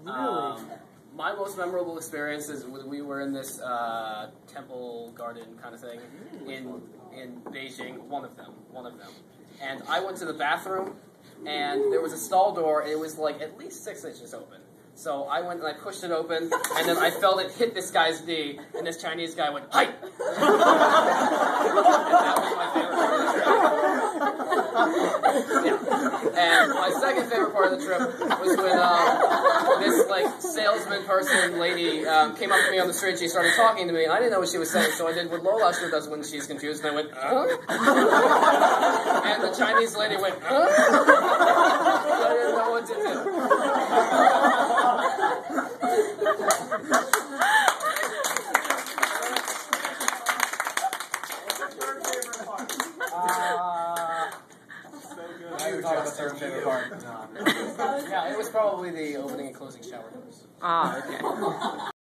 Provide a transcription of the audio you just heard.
And um, my most memorable experience is when we were in this uh, temple garden kind of thing in in Beijing. One of them, one of them. And I went to the bathroom, and there was a stall door. And it was like at least six inches open. So I went and I pushed it open, and then I felt it hit this guy's knee, and this Chinese guy went, "Hi!" and my favorite part of the trip. yeah. And my second favorite part of the trip was when um, like salesman person lady um, came up to me on the street. She started talking to me, I didn't know what she was saying, so I did what Lola sure does when she's confused, and I went, "Huh?" and the Chinese lady went, "Huh?" I didn't know what to do. Uh, Now you're talking about the third favorite part. yeah, it was probably the opening and closing shower doors. Ah, okay.